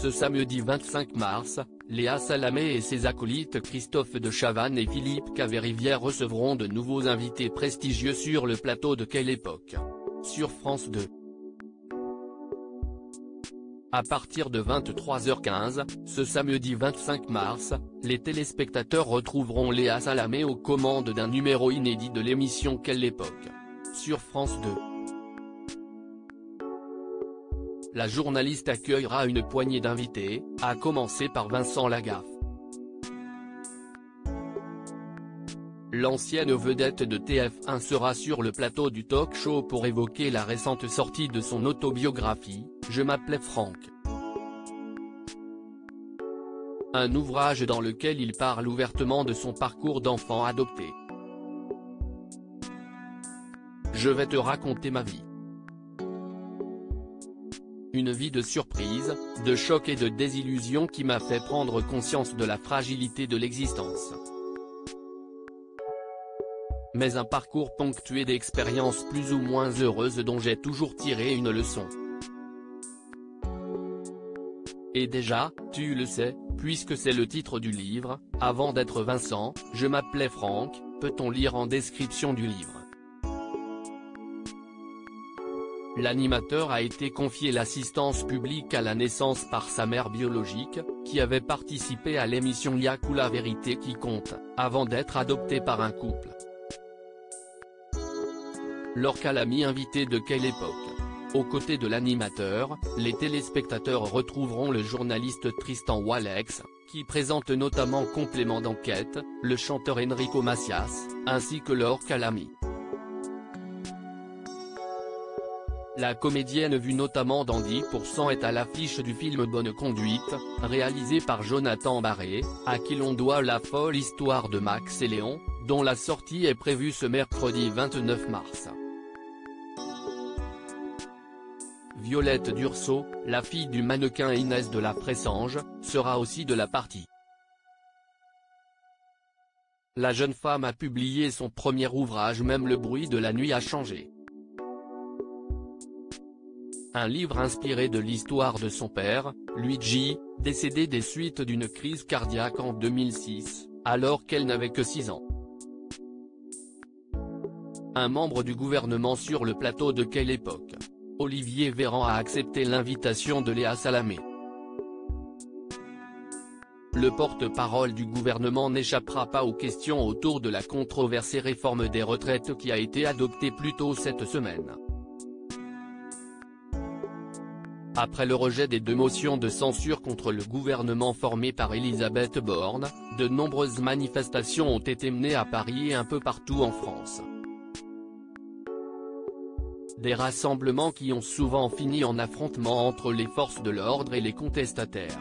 Ce samedi 25 mars, Léa Salamé et ses acolytes Christophe de Chavannes et Philippe Cavérivière recevront de nouveaux invités prestigieux sur le plateau de Quelle époque? Sur France 2. À partir de 23h15, ce samedi 25 mars, les téléspectateurs retrouveront Léa Salamé aux commandes d'un numéro inédit de l'émission Quelle époque? Sur France 2. La journaliste accueillera une poignée d'invités, à commencer par Vincent Lagaffe. L'ancienne vedette de TF1 sera sur le plateau du talk show pour évoquer la récente sortie de son autobiographie, Je m'appelais Franck. Un ouvrage dans lequel il parle ouvertement de son parcours d'enfant adopté. Je vais te raconter ma vie. Une vie de surprise, de choc et de désillusion qui m'a fait prendre conscience de la fragilité de l'existence. Mais un parcours ponctué d'expériences plus ou moins heureuses dont j'ai toujours tiré une leçon. Et déjà, tu le sais, puisque c'est le titre du livre, avant d'être Vincent, je m'appelais Franck, peut-on lire en description du livre. L'animateur a été confié l'assistance publique à la naissance par sa mère biologique, qui avait participé à l'émission ou la vérité qui compte, avant d'être adopté par un couple. Lorca l'ami invité de quelle époque? Aux côtés de l'animateur, les téléspectateurs retrouveront le journaliste Tristan Walex, qui présente notamment Complément d'enquête, le chanteur Enrico Macias, ainsi que Laure Calami. La comédienne vue notamment dans 10% est à l'affiche du film Bonne Conduite, réalisé par Jonathan Barré, à qui l'on doit la folle histoire de Max et Léon, dont la sortie est prévue ce mercredi 29 mars. Violette Dursault, la fille du mannequin Inès de la Pressange, sera aussi de la partie. La jeune femme a publié son premier ouvrage Même le bruit de la nuit a changé. Un livre inspiré de l'histoire de son père, Luigi, décédé des suites d'une crise cardiaque en 2006, alors qu'elle n'avait que 6 ans. Un membre du gouvernement sur le plateau de quelle époque? Olivier Véran a accepté l'invitation de Léa Salamé. Le porte-parole du gouvernement n'échappera pas aux questions autour de la controversée réforme des retraites qui a été adoptée plus tôt cette semaine. Après le rejet des deux motions de censure contre le gouvernement formé par Elisabeth Borne, de nombreuses manifestations ont été menées à Paris et un peu partout en France. Des rassemblements qui ont souvent fini en affrontement entre les forces de l'ordre et les contestataires.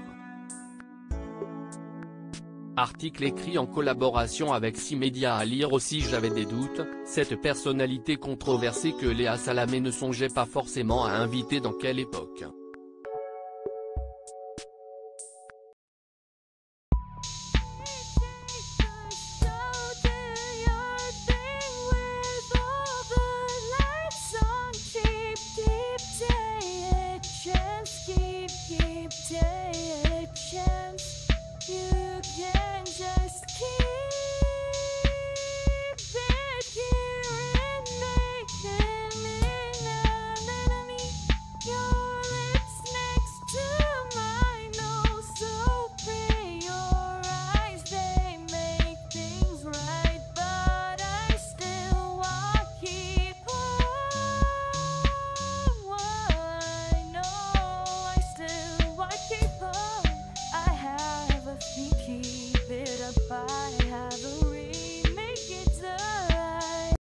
Article écrit en collaboration avec six médias à lire aussi J'avais des doutes, cette personnalité controversée que Léa Salamé ne songeait pas forcément à inviter dans quelle époque?